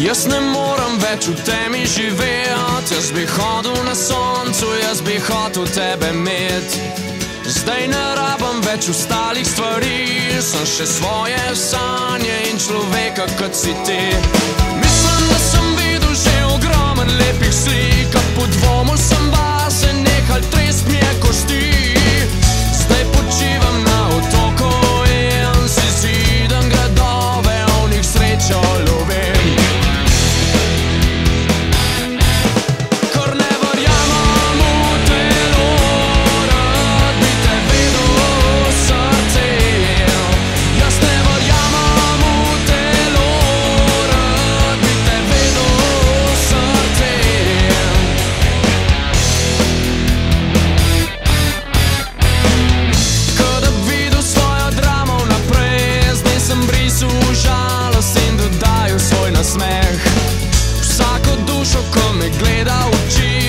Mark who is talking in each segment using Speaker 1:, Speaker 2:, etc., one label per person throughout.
Speaker 1: Jaz ne morem več v temi živeti, jaz bi hodil na soncu, jaz bi hotel tebe imeti. Zdaj ne rabim več ostalih stvari, sem še svoje sanje in človeka, kot si ti. Mislim, da sem videl že ogromen lepih slik, a po dušo, ko me gleda v oči,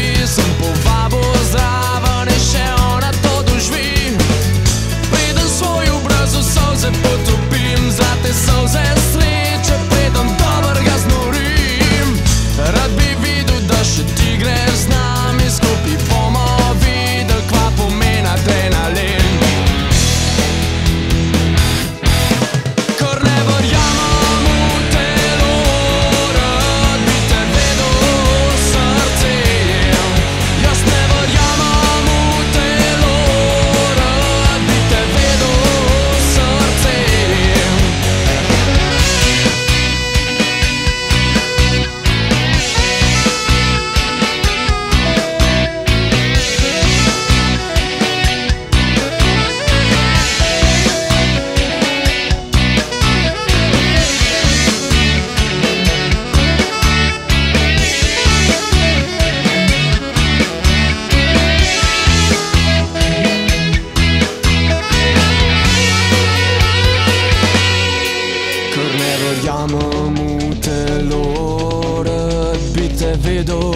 Speaker 1: vedel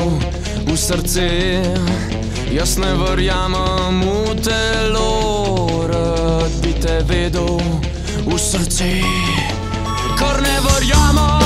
Speaker 1: v srce. Jaz ne verjamem v telo, rad bi te vedel v srce. Ker ne verjamem